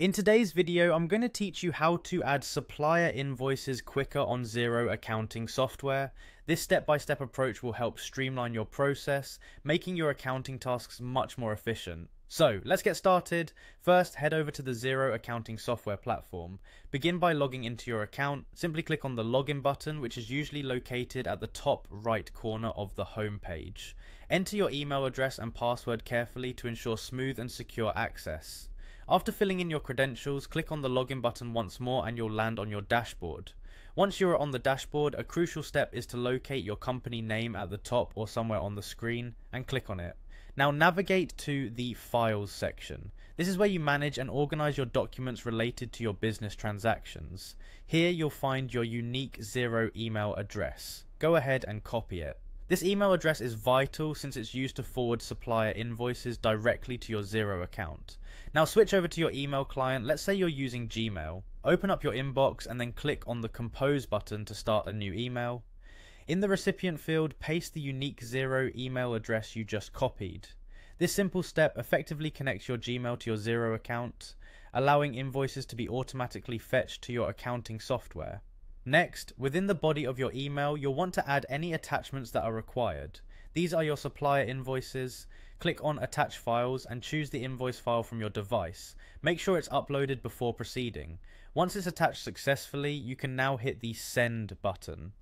In today's video, I'm going to teach you how to add supplier invoices quicker on Xero accounting software. This step-by-step -step approach will help streamline your process, making your accounting tasks much more efficient. So, let's get started. First, head over to the Xero accounting software platform. Begin by logging into your account. Simply click on the login button, which is usually located at the top right corner of the home page. Enter your email address and password carefully to ensure smooth and secure access. After filling in your credentials, click on the login button once more and you'll land on your dashboard. Once you are on the dashboard, a crucial step is to locate your company name at the top or somewhere on the screen and click on it. Now navigate to the Files section. This is where you manage and organize your documents related to your business transactions. Here you'll find your unique Xero email address. Go ahead and copy it. This email address is vital since it's used to forward supplier invoices directly to your Xero account. Now switch over to your email client, let's say you're using Gmail. Open up your inbox and then click on the compose button to start a new email. In the recipient field, paste the unique Xero email address you just copied. This simple step effectively connects your Gmail to your Xero account, allowing invoices to be automatically fetched to your accounting software. Next, within the body of your email, you'll want to add any attachments that are required. These are your supplier invoices. Click on Attach Files and choose the invoice file from your device. Make sure it's uploaded before proceeding. Once it's attached successfully, you can now hit the Send button.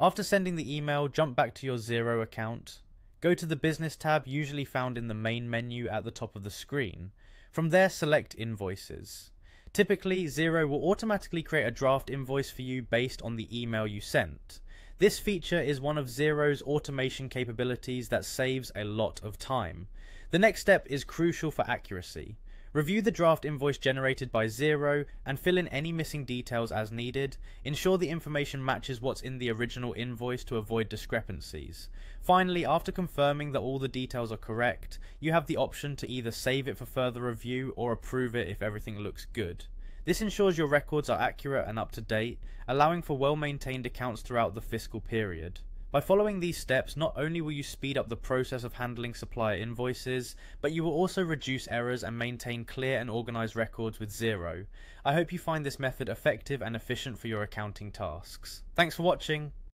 After sending the email, jump back to your Xero account. Go to the Business tab, usually found in the main menu at the top of the screen. From there, select Invoices. Typically, Xero will automatically create a draft invoice for you based on the email you sent. This feature is one of Xero's automation capabilities that saves a lot of time. The next step is crucial for accuracy. Review the draft invoice generated by Zero and fill in any missing details as needed. Ensure the information matches what's in the original invoice to avoid discrepancies. Finally, after confirming that all the details are correct, you have the option to either save it for further review or approve it if everything looks good. This ensures your records are accurate and up to date, allowing for well maintained accounts throughout the fiscal period. By following these steps, not only will you speed up the process of handling supplier invoices, but you will also reduce errors and maintain clear and organized records with Xero. I hope you find this method effective and efficient for your accounting tasks. Thanks for watching.